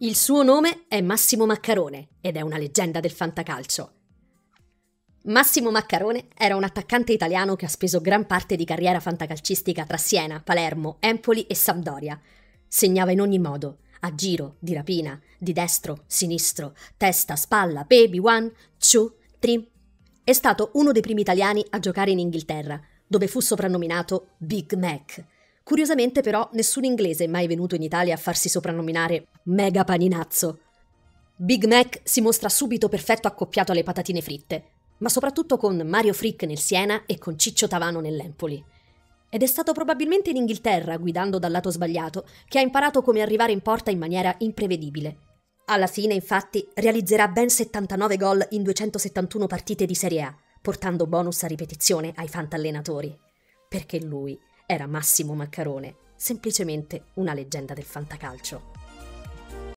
Il suo nome è Massimo Maccarone ed è una leggenda del fantacalcio. Massimo Maccarone era un attaccante italiano che ha speso gran parte di carriera fantacalcistica tra Siena, Palermo, Empoli e Sampdoria. Segnava in ogni modo, a giro, di rapina, di destro, sinistro, testa, spalla, baby, one, two, three. È stato uno dei primi italiani a giocare in Inghilterra, dove fu soprannominato Big Mac Curiosamente però nessun inglese è mai venuto in Italia a farsi soprannominare Mega Paninazzo. Big Mac si mostra subito perfetto accoppiato alle patatine fritte, ma soprattutto con Mario Frick nel Siena e con Ciccio Tavano nell'Empoli. Ed è stato probabilmente in Inghilterra, guidando dal lato sbagliato, che ha imparato come arrivare in porta in maniera imprevedibile. Alla fine, infatti, realizzerà ben 79 gol in 271 partite di Serie A, portando bonus a ripetizione ai fantallenatori. Perché lui era Massimo Maccarone, semplicemente una leggenda del fantacalcio.